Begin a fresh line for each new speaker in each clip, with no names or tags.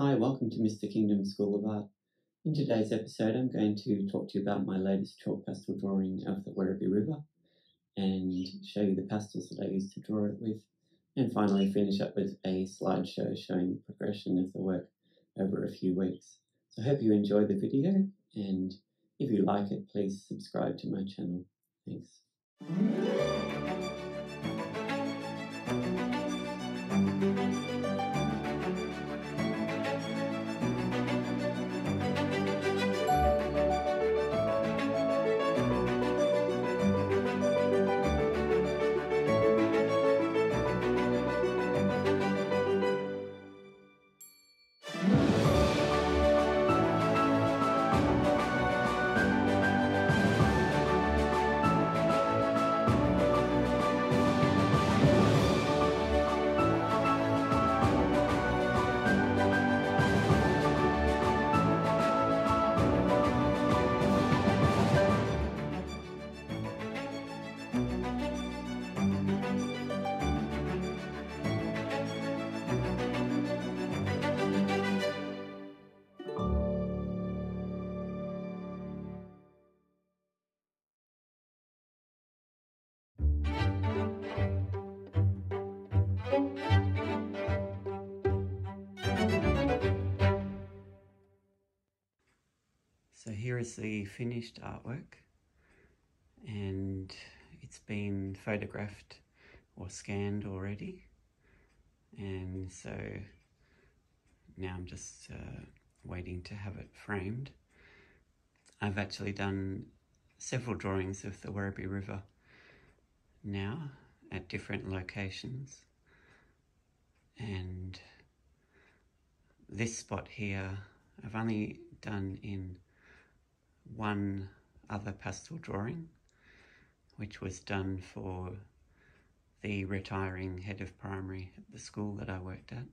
Hi, welcome to Mr. Kingdom School of Art. In today's episode, I'm going to talk to you about my latest chalk pastel drawing of the Werribee River and show you the pastels that I used to draw it with, and finally finish up with a slideshow showing the progression of the work over a few weeks. So I hope you enjoy the video, and if you like it, please subscribe to my channel. Thanks. Is the finished artwork and it's been photographed or scanned already and so now I'm just uh, waiting to have it framed. I've actually done several drawings of the Werribee River now at different locations and this spot here I've only done in one other pastel drawing, which was done for the retiring head of primary at the school that I worked at.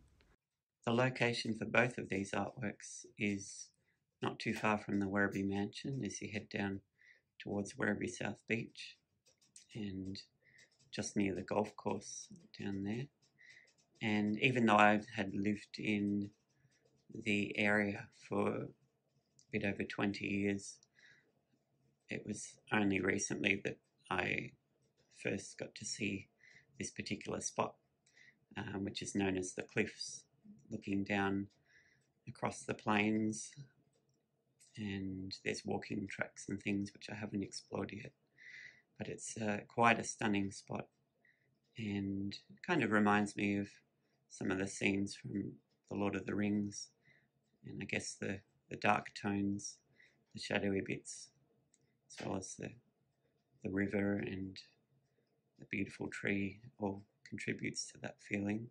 The location for both of these artworks is not too far from the Werribee Mansion as you head down towards Werribee South Beach and just near the golf course down there. And even though I had lived in the area for a bit over 20 years, it was only recently that I first got to see this particular spot, um, which is known as the Cliffs, looking down across the plains. And there's walking tracks and things which I haven't explored yet. But it's uh, quite a stunning spot and kind of reminds me of some of the scenes from The Lord of the Rings and I guess the, the dark tones, the shadowy bits as well as the, the river and the beautiful tree all contributes to that feeling.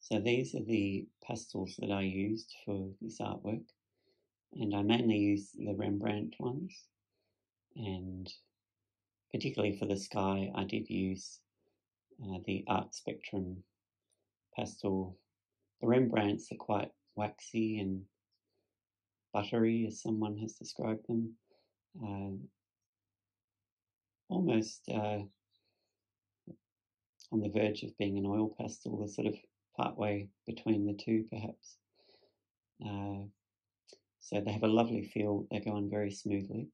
So these are the pastels that I used for this artwork and I mainly use the Rembrandt ones and particularly for the sky I did use uh, the Art Spectrum pastel. The Rembrandts are quite waxy and buttery, as someone has described them. Uh, almost uh, on the verge of being an oil pastel, the sort of partway between the two, perhaps. Uh, so they have a lovely feel, they go on very smoothly.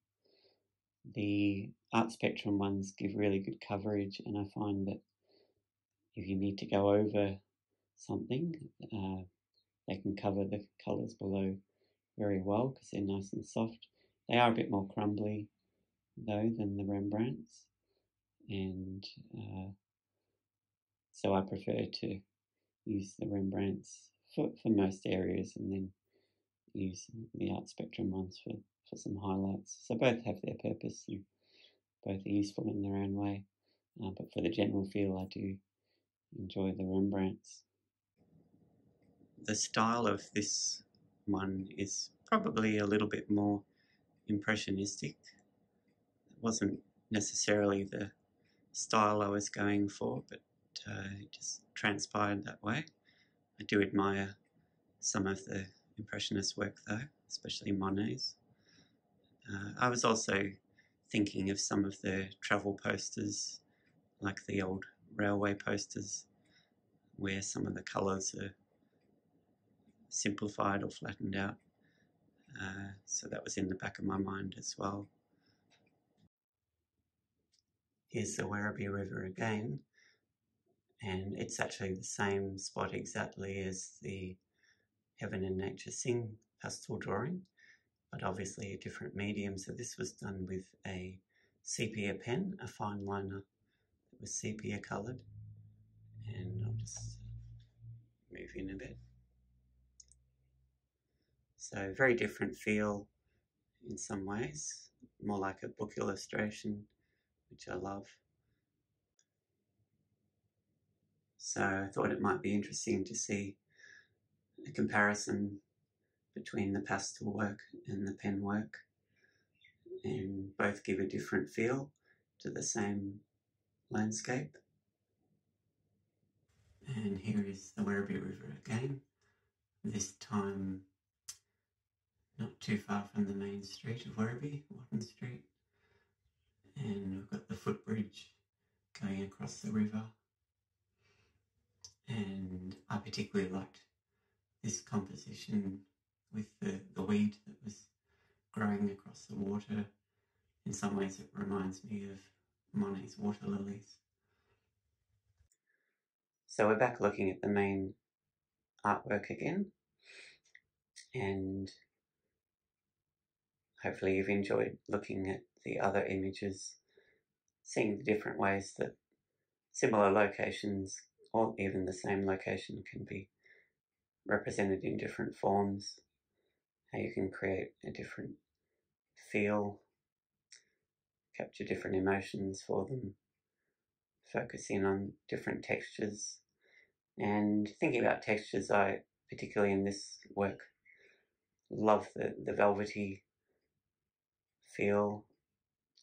The art spectrum ones give really good coverage, and I find that if you need to go over something, uh, they can cover the colours below very well because they're nice and soft. They are a bit more crumbly though than the Rembrandts, and uh, so I prefer to use the Rembrandts for, for most areas and then use the Art Spectrum ones for, for some highlights. So both have their purpose and both are useful in their own way, uh, but for the general feel, I do enjoy the Rembrandts. The style of this one is probably a little bit more impressionistic. It wasn't necessarily the style I was going for, but uh, it just transpired that way. I do admire some of the Impressionist work though, especially Monet's. Uh, I was also thinking of some of the travel posters, like the old railway posters, where some of the colours are simplified or flattened out. Uh, so that was in the back of my mind as well. Here's the Werribee River again, and it's actually the same spot exactly as the Heaven and Nature Sing pastel drawing, but obviously a different medium. So this was done with a sepia pen, a fine liner that was sepia coloured, and I'll just move in a bit. So very different feel in some ways, more like a book illustration, which I love. So I thought it might be interesting to see a comparison between the pastel work and the pen work and both give a different feel to the same landscape. And here is the Werribee River again, this time not too far from the main street of Werribee, Watton Street. And we've got the footbridge going across the river. And I particularly liked this composition with the, the weed that was growing across the water. In some ways, it reminds me of Monet's water lilies. So we're back looking at the main artwork again, and hopefully you've enjoyed looking at the other images, seeing the different ways that similar locations or even the same location can be represented in different forms, how you can create a different feel, capture different emotions for them, focus in on different textures. And thinking about textures, I particularly in this work love the, the velvety feel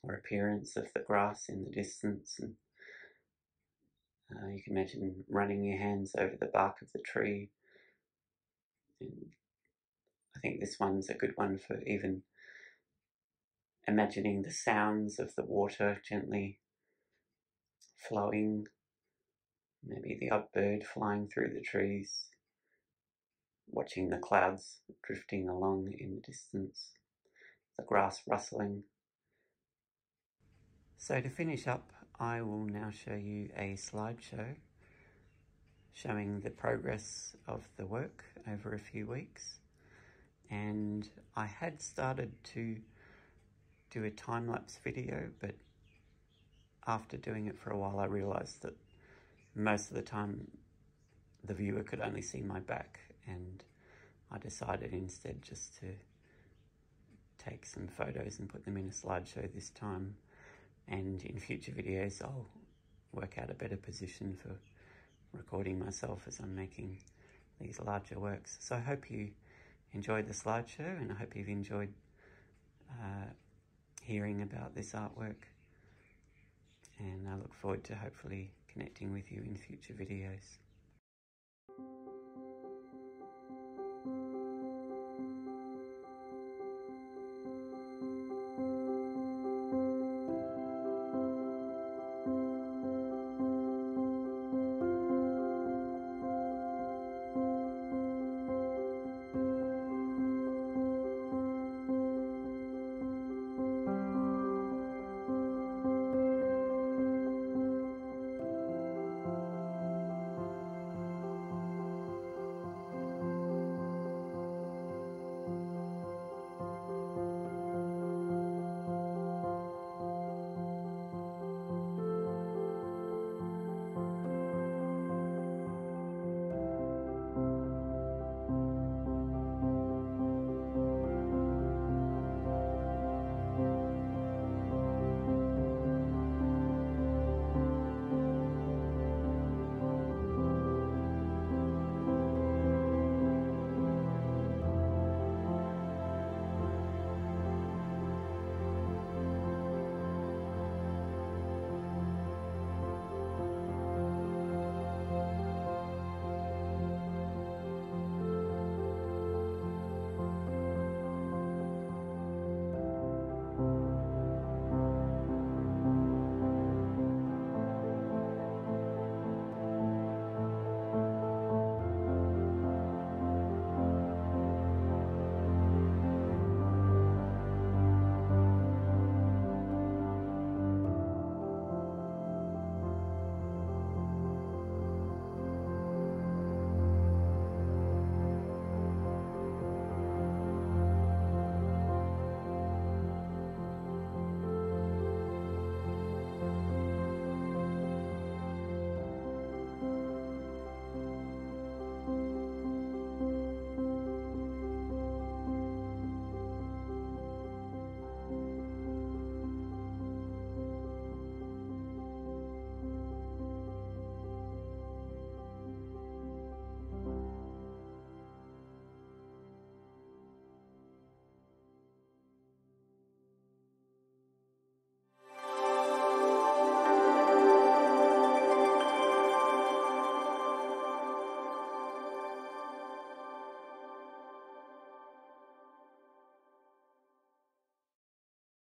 or appearance of the grass in the distance and uh, you can imagine running your hands over the bark of the tree. And I think this one's a good one for even imagining the sounds of the water gently flowing, maybe the odd bird flying through the trees, watching the clouds drifting along in the distance, the grass rustling. So to finish up, I will now show you a slideshow showing the progress of the work over a few weeks. And I had started to do a time-lapse video, but after doing it for a while, I realized that most of the time the viewer could only see my back and I decided instead just to take some photos and put them in a slideshow this time and in future videos I'll work out a better position for recording myself as I'm making these larger works. So I hope you enjoyed the slideshow and I hope you've enjoyed uh, hearing about this artwork and I look forward to hopefully connecting with you in future videos.